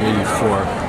84.